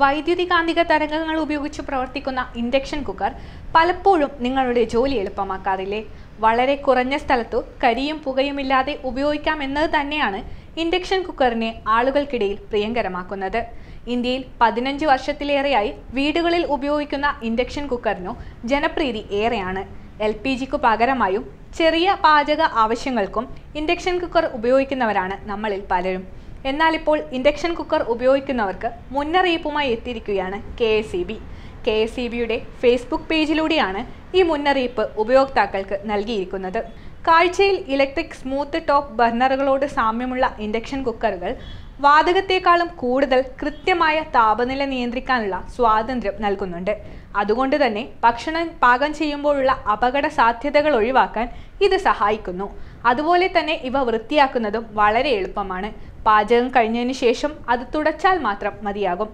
വൈദ്യുതി കാന്തിക തരംഗങ്ങൾ ഉപയോഗിച്ച് പ്രവർത്തിക്കുന്ന ഇൻഡക്ഷൻ കുക്കർ പലപ്പോഴും നിങ്ങളുടെ ജോലി എളുപ്പമാക്കാറില്ലേ? വളരെ കുറഞ്ഞ സ്ഥലത്തു കരിയും പുകയുമില്ലാതെ ഉപയോഗിക്കാം എന്നത് തന്നെയാണ് ഇൻഡക്ഷൻ കുക്കറിനെ ആളുകൾക്കിടയിൽ പ്രിയങ്കരമാക്കുന്നത്. ഇന്ത്യയിൽ പതിനഞ്ച് വർഷത്തിലേറെയായി വീടുകളിൽ ഉപയോഗിക്കുന്ന ഇൻഡക്ഷൻ കുക്കറിനു ജനപ്രീതി ഏറെയാണ്. എൽ പി ജിക്കു പകരമായും ചെറിയ പാചക ആവശ്യങ്ങൾക്കും ഇൻഡക്ഷൻ കുക്കർ ഉപയോഗിക്കുന്നവരാണ് നമ്മളിൽ പലരും. എന്നാൽ ഇപ്പോൾ ഇൻഡക്ഷൻ കുക്കർ ഉപയോഗിക്കുന്നവർക്ക് മുന്നറിയിപ്പുമായി എത്തിയിരിക്കുകയാണ് K S E B. K S E ബിയുടെ ഫേസ്ബുക്ക് പേജിലൂടെയാണ് ഈ മുന്നറിയിപ്പ് ഉപയോക്താക്കൾക്ക് നൽകിയിരിക്കുന്നത്. കാഴ്ചയിൽ ഇലക്ട്രിക് സ്മൂത്ത് ടോപ്പ് ബർണറുകളോട് സാമ്യമുള്ള ഇൻഡക്ഷൻ കുക്കറുകൾ വാതകത്തെക്കാളും കൂടുതൽ കൃത്യമായ താപനില നിയന്ത്രിക്കാനുള്ള സ്വാതന്ത്ര്യം നൽകുന്നുണ്ട്. അതുകൊണ്ട് തന്നെ ഭക്ഷണം പാകം ചെയ്യുമ്പോഴുള്ള അപകട സാധ്യതകൾ ഒഴിവാക്കാൻ ഇത് സഹായിക്കുന്നു. അതുപോലെ തന്നെ ഇവ വൃത്തിയാക്കുന്നതും വളരെ എളുപ്പമാണ്. പാചകം കഴിഞ്ഞതിന് ശേഷം അത് തുടച്ചാൽ മാത്രം മതിയാകും.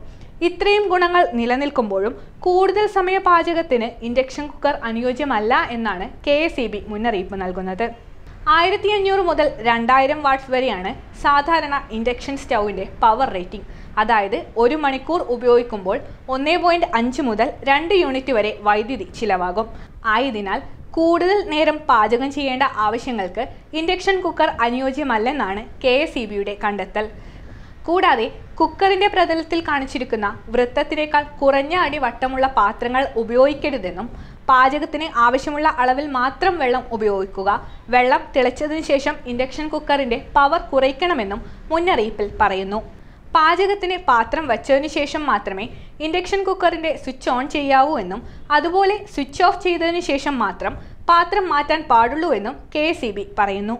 ഇത്രയും ഗുണങ്ങൾ നിലനിൽക്കുമ്പോഴും കൂടുതൽ സമയ പാചകത്തിന് ഇൻഡക്ഷൻ കുക്കർ അനുയോജ്യമല്ല എന്നാണ് കെ മുന്നറിയിപ്പ് നൽകുന്നത്. ആയിരത്തി അഞ്ഞൂറ് മുതൽ രണ്ടായിരം വാട്ട്സ് വരെയാണ് സാധാരണ ഇൻഡക്ഷൻ സ്റ്റൗവിന്റെ പവർ റേറ്റിംഗ്. അതായത് ഒരു മണിക്കൂർ ഉപയോഗിക്കുമ്പോൾ ഒന്നേ പോയിന്റ് അഞ്ച് മുതൽ രണ്ട് യൂണിറ്റ് വരെ വൈദ്യുതി ചിലവാകും. ആയതിനാൽ കൂടുതൽ നേരം പാചകം ചെയ്യേണ്ട ആവശ്യങ്ങൾക്ക് ഇൻഡക്ഷൻ കുക്കർ അനുയോജ്യമല്ലെന്നാണ് കെ എസ് കണ്ടെത്തൽ. കൂടാതെ കുക്കറിന്റെ പ്രതലത്തിൽ കാണിച്ചിരിക്കുന്ന വൃത്തത്തിനേക്കാൾ കുറഞ്ഞ അടി വട്ടമുള്ള പാത്രങ്ങൾ ഉപയോഗിക്കരുതെന്നും പാചകത്തിന് ആവശ്യമുള്ള അളവിൽ മാത്രം വെള്ളം ഉപയോഗിക്കുക. വെള്ളം തിളച്ചതിന് ശേഷം ഇൻഡക്ഷൻ കുക്കറിന്റെ പവർ കുറയ്ക്കണമെന്നും മുന്നറിയിപ്പിൽ പറയുന്നു. പാചകത്തിന് പാത്രം വച്ചതിനു ശേഷം മാത്രമേ ഇൻഡക്ഷൻ കുക്കറിന്റെ സ്വിച്ച് ഓൺ ചെയ്യാവൂ എന്നും അതുപോലെ സ്വിച്ച് ഓഫ് ചെയ്തതിന് ശേഷം മാത്രം പാത്രം മാറ്റാൻ പാടുള്ളൂ എന്നും കെ പറയുന്നു.